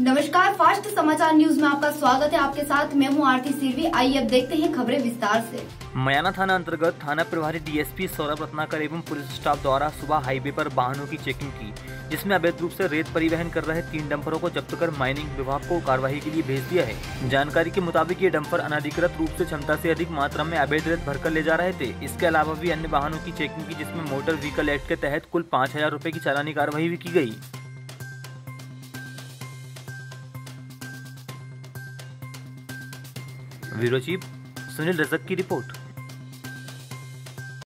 नमस्कार, फास्ट समाचार न्यूज़ में आपका स्वागत है। आपके साथ मैं हूँ आरती सिरवी। आइए अब देखते हैं खबरें विस्तार से। मयाना थाना अंतर्गत थाना प्रभारी डीएसपी सौरभ रत्नाकर एवं पुलिस स्टाफ द्वारा सुबह हाईवे पर वाहनों की चेकिंग की, जिसमें अवैध रूप से रेत परिवहन कर रहे तीन डंपरों को जब्त कर माइनिंग विभाग को कार्यवाही के लिए भेज दिया है। जानकारी के मुताबिक ये डंपर अनाधिकृत रूप से क्षमता से अधिक मात्रा में अवैध रेत भरकर ले जा रहे थे। इसके अलावा भी अन्य वाहनों की चेकिंग की, जिसमें मोटर व्हीकल एक्ट के तहत कुल पाँच हज़ार की चालानी कार्यवाही भी की गई। ब्यूरो चीफ सुनील रजक की रिपोर्ट।